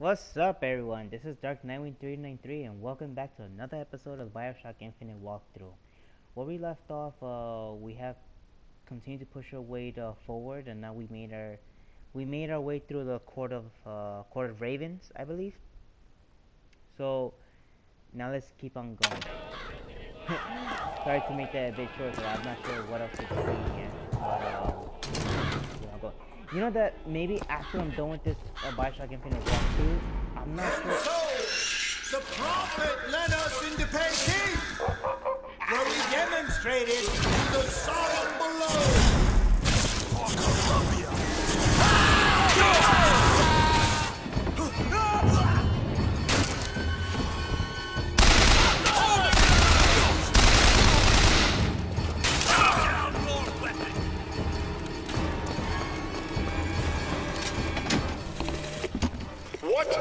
What's up everyone, this is Dark91393 and welcome back to another episode of Bioshock Infinite walkthrough. Where we left off, uh, we have continued to push our way to forward and now we made our we made our way through the court of uh, court of ravens, I believe. So now let's keep on going. Sorry to make that a bit short, but I'm not sure what else to say here. But, uh, you know that maybe after I'm done with this uh, Bioshock Infinite walkthrough, I'm not sure. So, the prophet led us into Peking, where we demonstrated the Sodom below.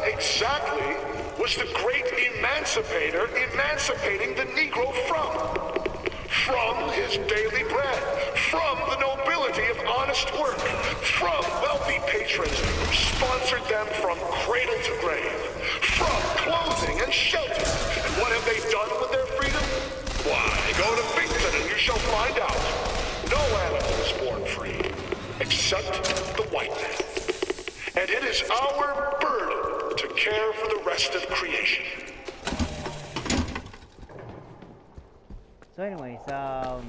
Exactly was the great emancipator emancipating the Negro from? From his daily bread, from the nobility of honest work, from wealthy patrons who sponsored them from cradle to grave, from clothing and shelter. And what have they done with their freedom? Why, go to Bigton and you shall find out. No animal is born free, except the white man. And it is our care for the rest of creation. So anyways, um,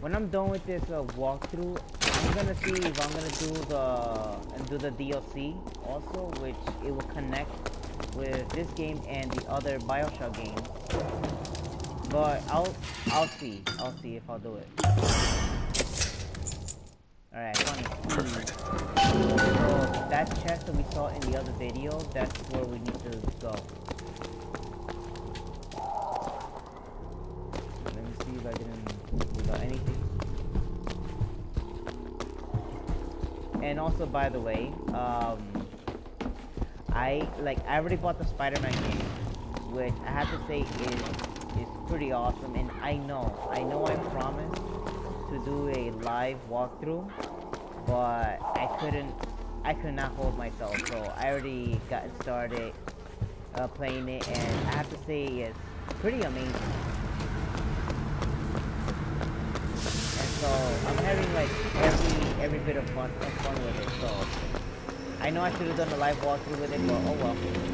when I'm done with this uh, walkthrough, I'm gonna see if I'm gonna do the and do the DLC also, which it will connect with this game and the other Bioshock game. But I'll I'll see. I'll see if I'll do it. Alright, funny. Perfect. So that chest that we saw in the other video, that's where we need to go. Let me see if I didn't without anything. And also, by the way, um, I like I already bought the Spider-Man game, which I have to say is is pretty awesome. And I know, I know, I promised to do a live walkthrough, but I couldn't, I could not hold myself, so I already got started uh, playing it, and I have to say it's pretty amazing. And so I'm having like every every bit of fun, of fun with it. So I know I should have done a live walkthrough with it, but oh well.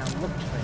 when I looked for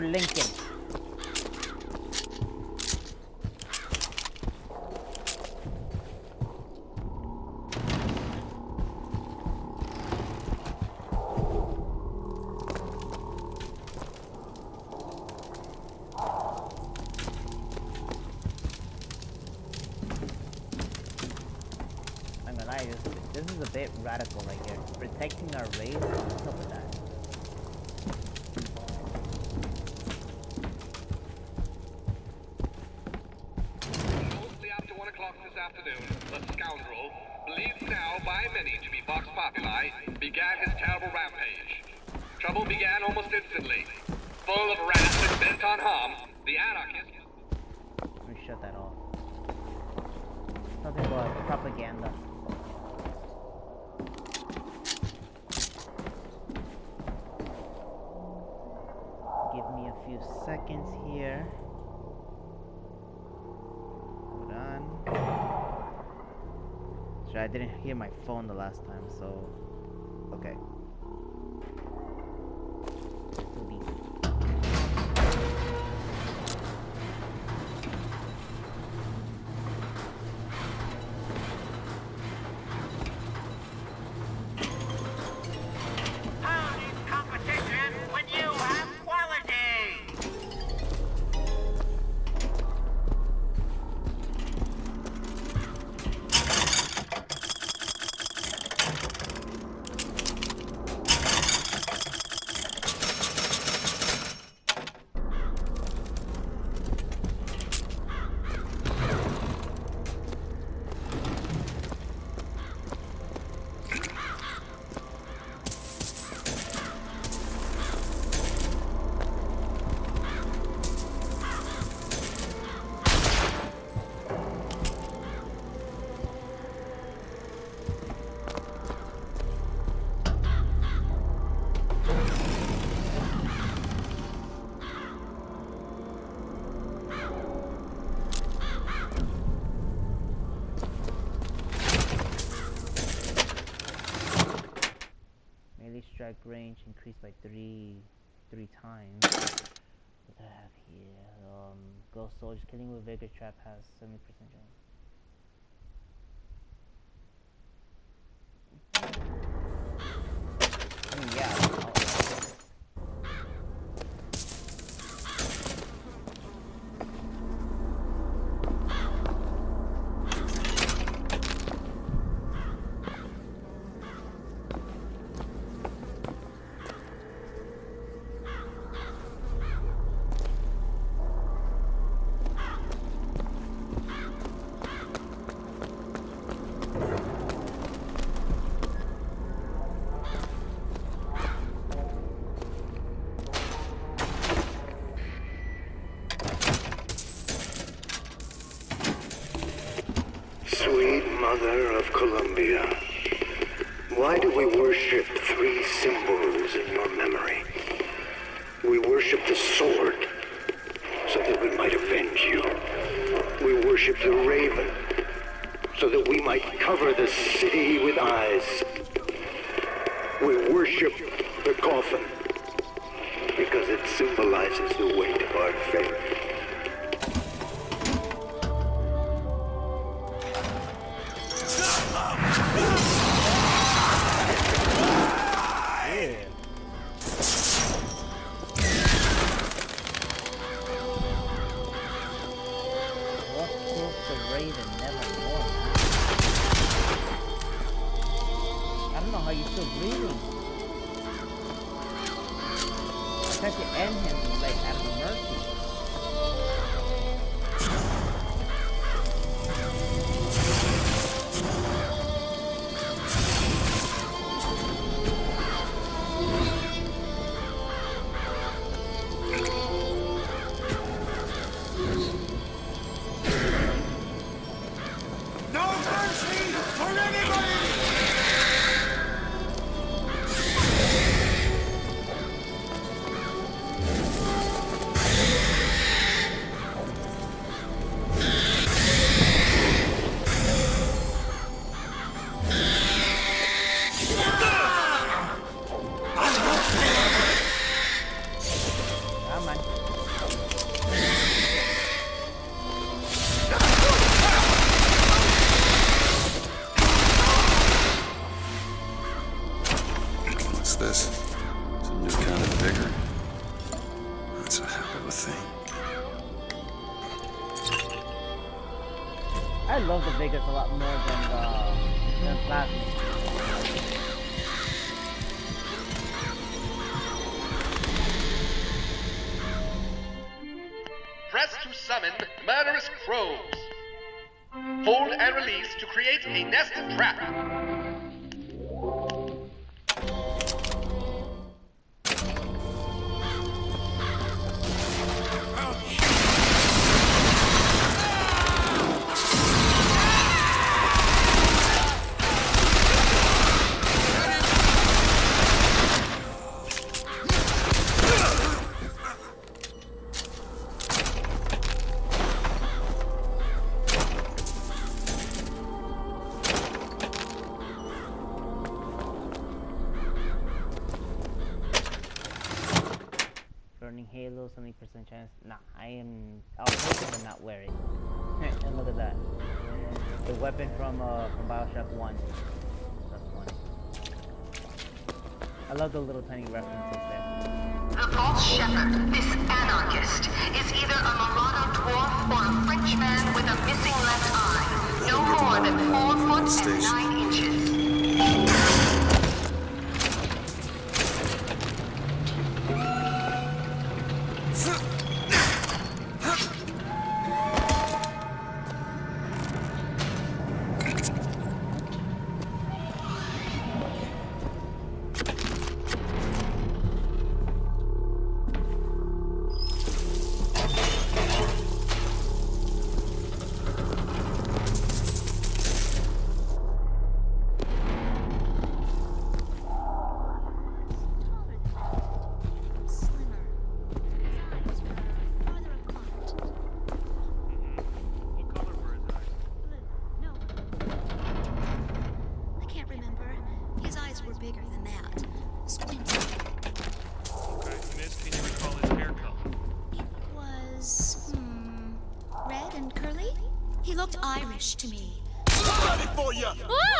for Lincoln. This is a bit radical right here. Protecting our race on top of that. increased by three three times. What do I have here? Um, Ghost Soldiers killing with Vigor Trap has 70% chance. mother of Columbia, Why do we worship little tiny references. Irish to me. For you! Ah!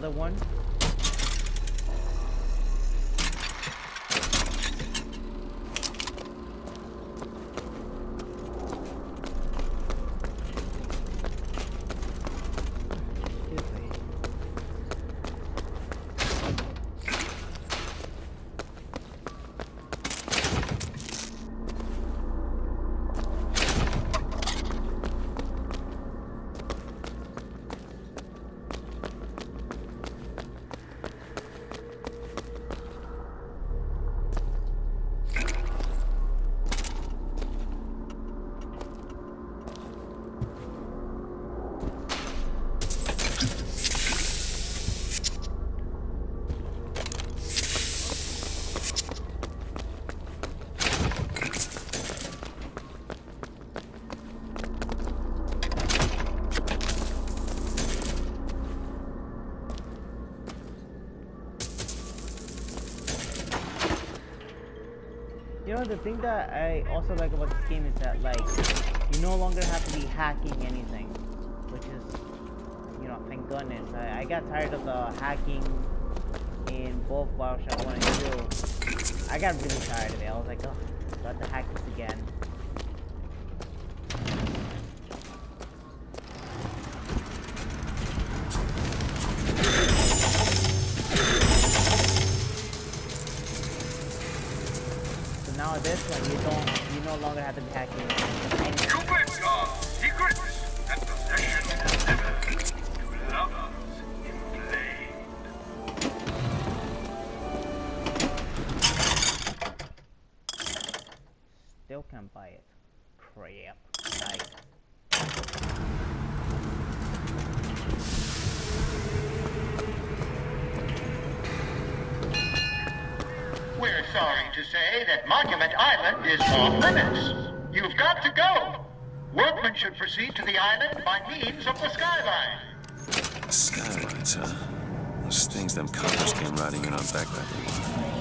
Another one. Excuse me. You know, the thing that I also like about this game is that, like, you no longer have to be hacking anything, which is, you know, thank goodness. I, I got tired of the hacking in both Bioshock 1 and 2. I got really tired of it. I was like, oh, got to hack this again. Crap. Like, We're sorry to say that Monument Island is off limits. You've got to go. Workmen should proceed to the island by means of the skyline. Skylines, huh? Those things them coppers came riding in on back that now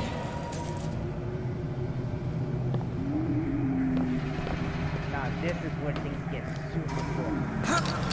this is where things get super cool.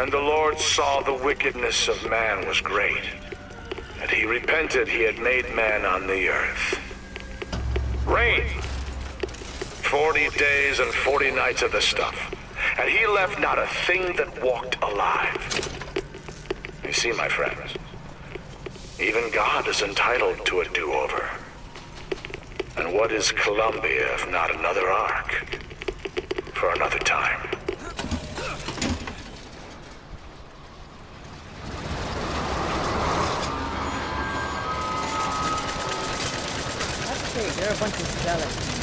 And the Lord saw the wickedness of man was great. And he repented he had made man on the earth. Rain. Forty days and forty nights of the stuff. And he left not a thing that walked alive. You see, my friends, even God is entitled to a do-over. And what is Columbia if not another ark? For another time. There are a bunch of skeletons.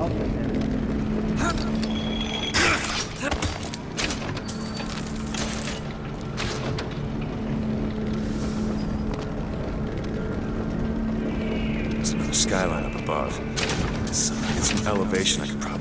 Okay, then. Skyline up above. So I get some elevation, I could probably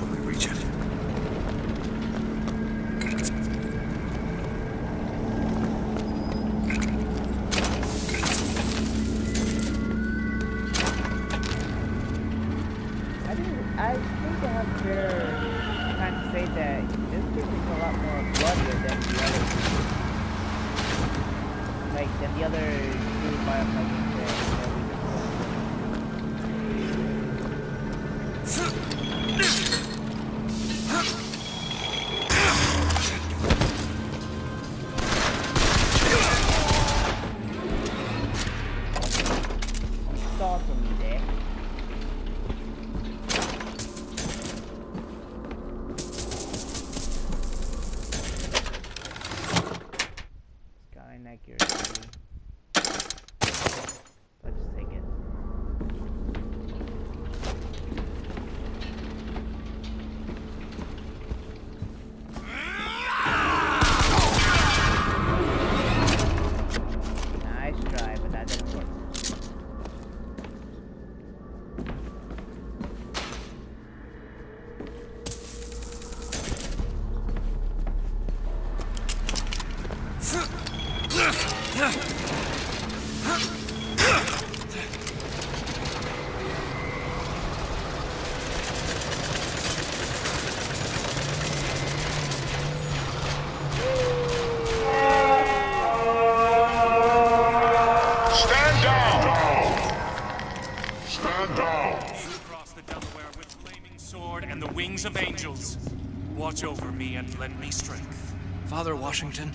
Father Washington,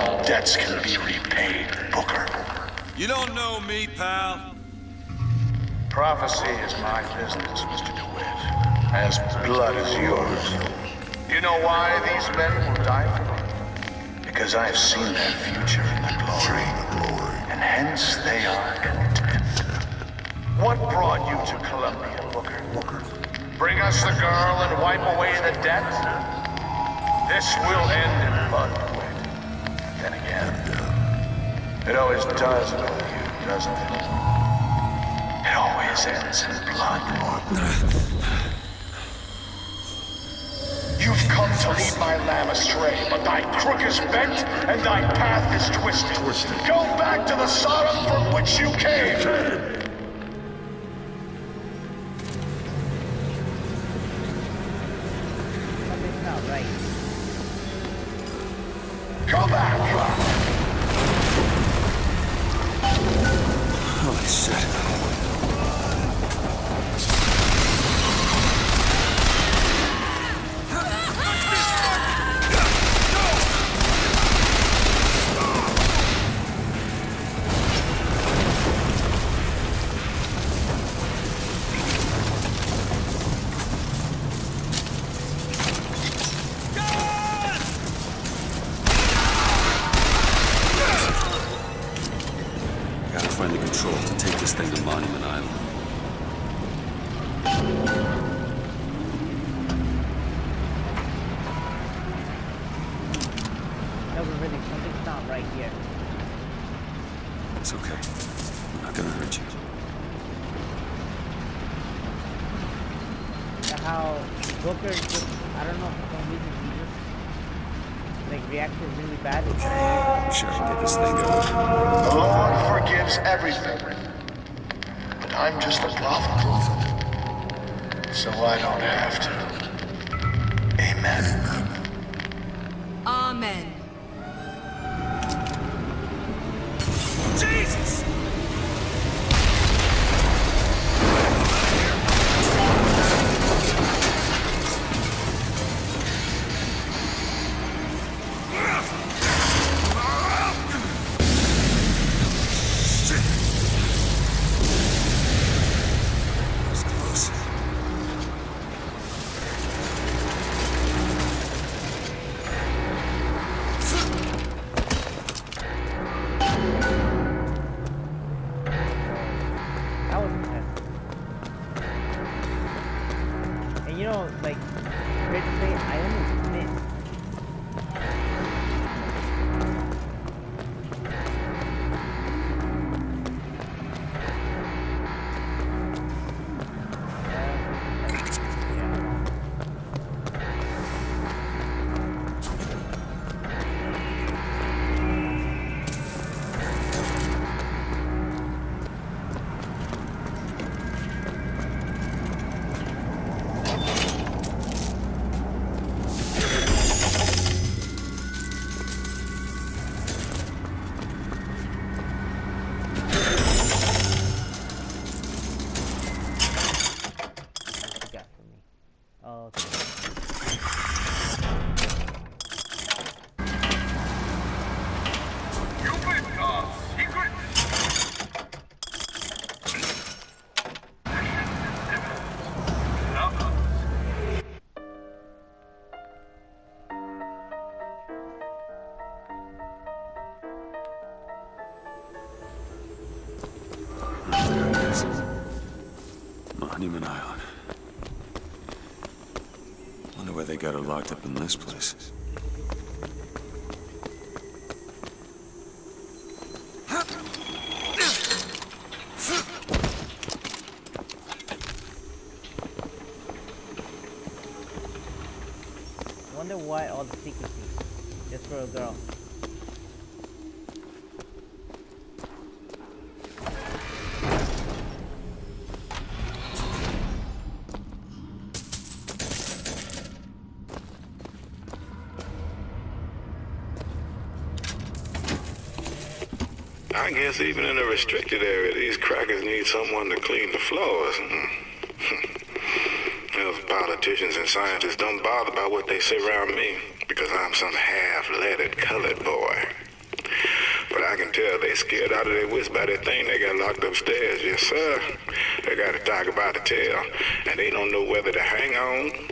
All debts can be repaid, Booker. You don't know me, pal. Prophecy is my business, Mr. DeWitt. As blood is yours. You know why these men will die for me? Because I have seen their future in the glory. And hence they are content. What brought you to Columbia, Booker? Booker. Bring us the girl and wipe away the debt? This will end in blood it always does with you, doesn't it? It always ends in blood. You've come to lead my lamb astray, but thy crook is bent and thy path is twisted. Go back to the Sodom from which you came. Control to take this thing to Monument Island. You know, like, basically, I almost locked up in this place. Wonder why all the secrecy? Just for a girl. Guess even in a restricted area, these crackers need someone to clean the floors. Hmm. Hmm. Those politicians and scientists don't bother about what they say around me because I'm some half-leaded colored boy. But I can tell they scared out of their wits by that thing they got locked upstairs. Yes, sir. They got to talk about the tail, and they don't know whether to hang on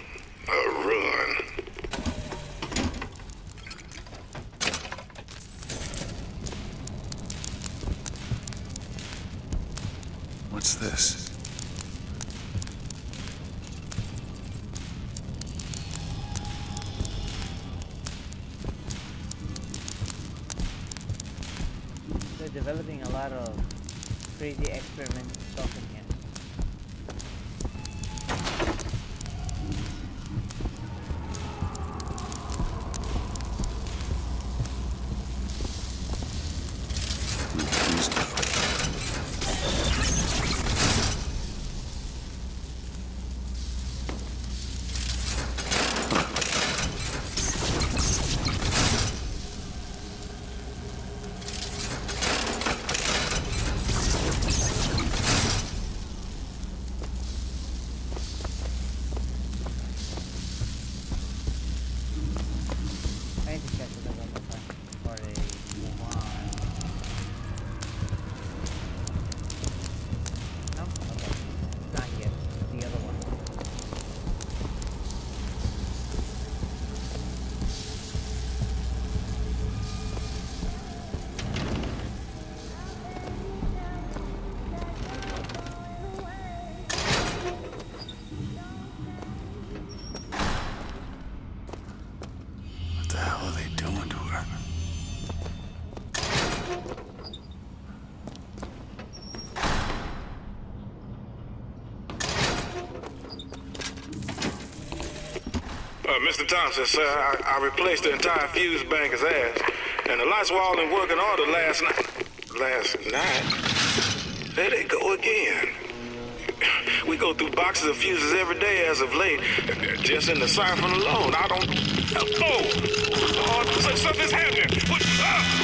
Mr. Thompson, sir, I, I replaced the entire fuse banker's ass, and the lights were all in working order last night. Last night? There they go again. We go through boxes of fuses every day as of late, just in the siphon alone. I don't. Oh! Oh, something's happening! What? Ah!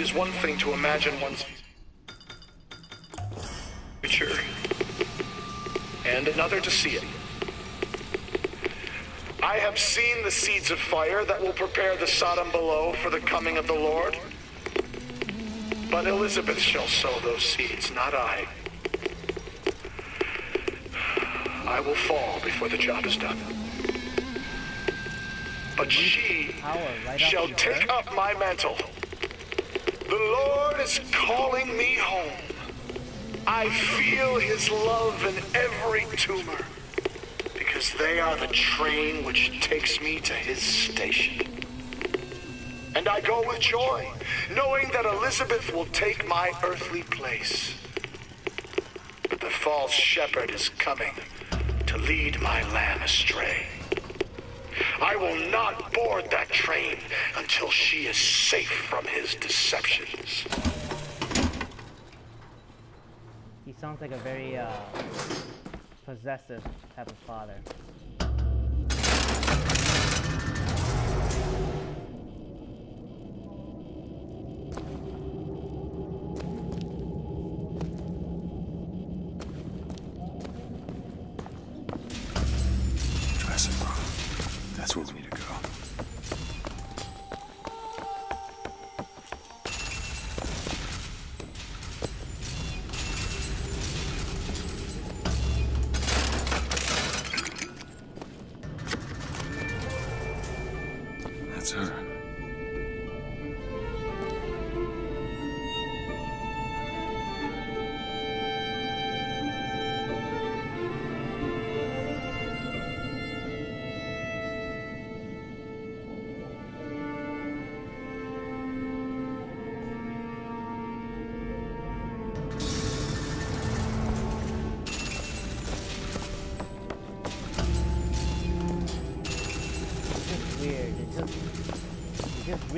It is one thing to imagine one's future, and another to see it. I have seen the seeds of fire that will prepare the Sodom below for the coming of the Lord. But Elizabeth shall sow those seeds, not I. I will fall before the job is done. But she Power right up shall take up my mantle. The Lord is calling me home. I feel his love in every tumor because they are the train which takes me to his station. And I go with joy, knowing that Elizabeth will take my earthly place. But the false shepherd is coming to lead my lamb astray. I will not board that train until she is safe from his deceptions. He sounds like a very uh, possessive type of father.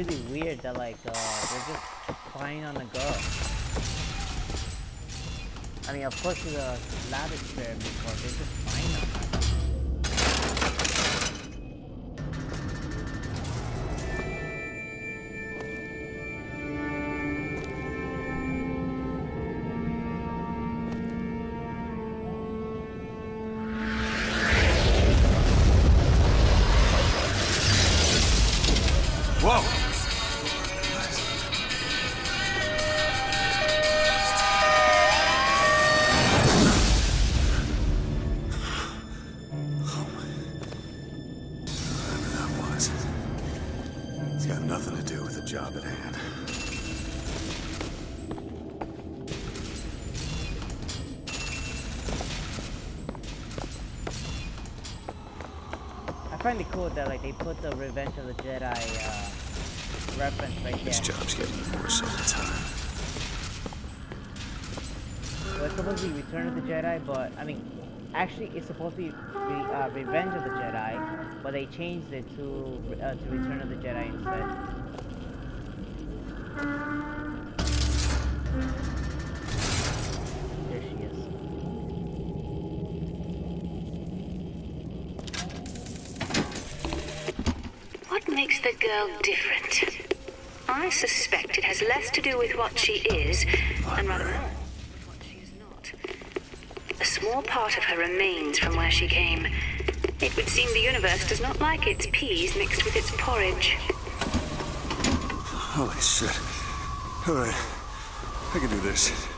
Really weird that like uh, they're just flying on the go. I mean, of course it's a lab experiment, but they're just that like they put the Revenge of the Jedi uh, reference right This job's getting worse all the time. Well, it's supposed to be Return of the Jedi, but I mean, actually, it's supposed to be re uh, Revenge of the Jedi, but they changed it to uh, to Return of the Jedi instead. The girl different? I suspect it has less to do with what she is and rather more with what she is not. A small part of her remains from where she came. It would seem the universe does not like its peas mixed with its porridge. Holy shit. Alright. I can do this.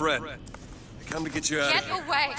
I'm friend. I come to get you out Get of here. away!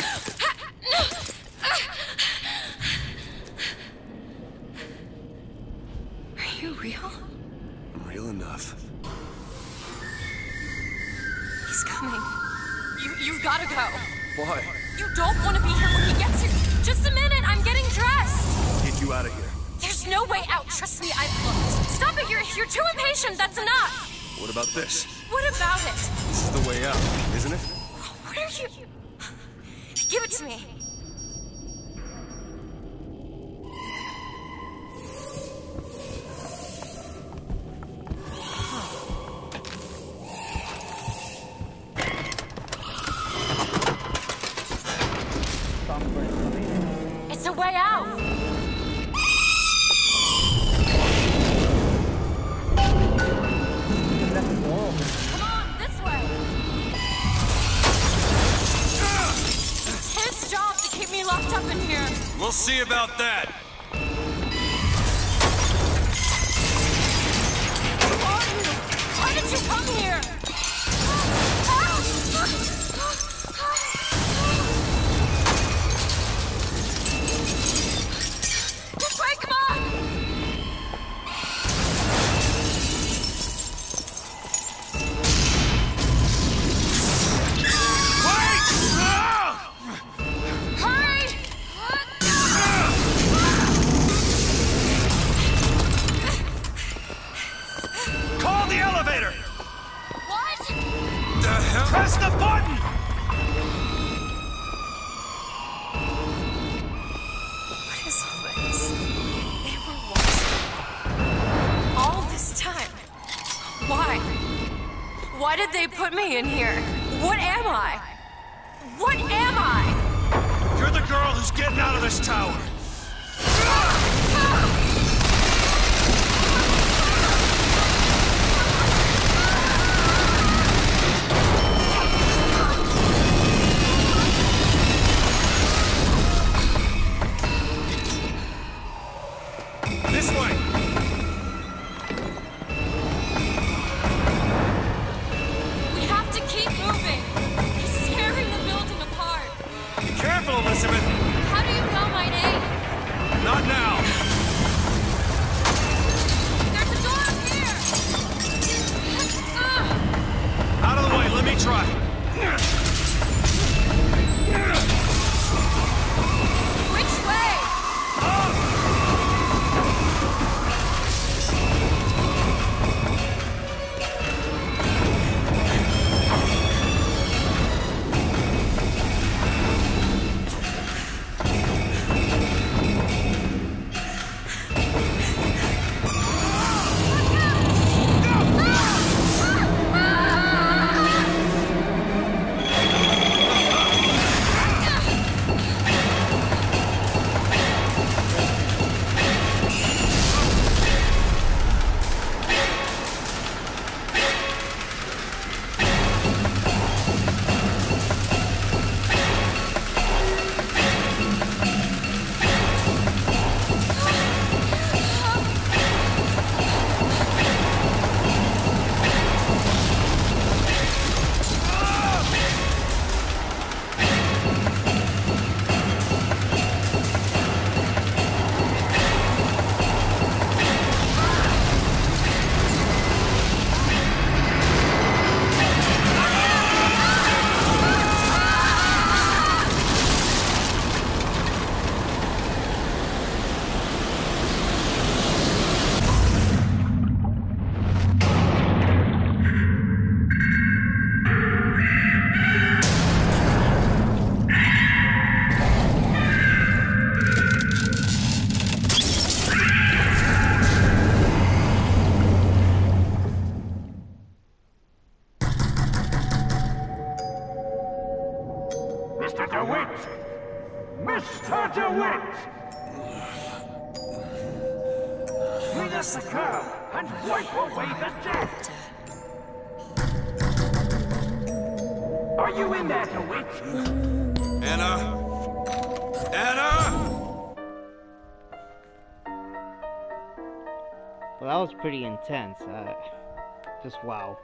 Wow.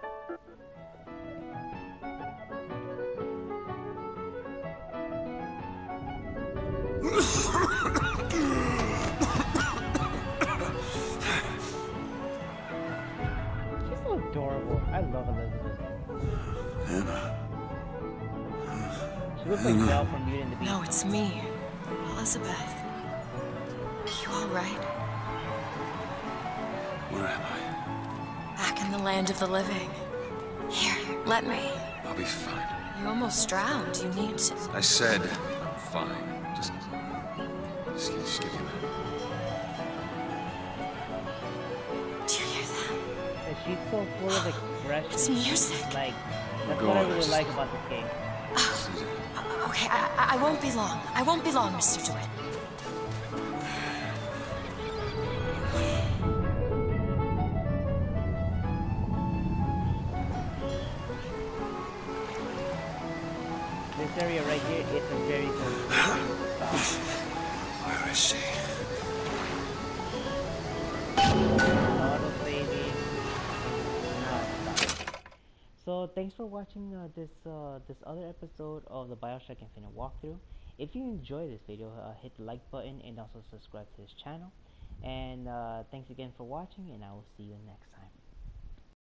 She's so adorable. I love Elizabeth. Anna. She looks like Belle from Beauty and the Beast. No, it's me, Elizabeth. Are you all right? Land of the living. Here, let me. I'll be fine. You almost drowned. You need to. I said I'm fine. Just, just, just give me that. Do you hear that? And she's so full of expression. It's music. Like, that's Go what I on, really Isis. like about the game. Uh, okay, I, I- I won't be long. I won't be long, Mr. DeWitt. Watching uh, this uh, this other episode of the Bioshock Infinite walkthrough. If you enjoyed this video, uh, hit the like button and also subscribe to this channel. And uh, thanks again for watching, and I will see you next time.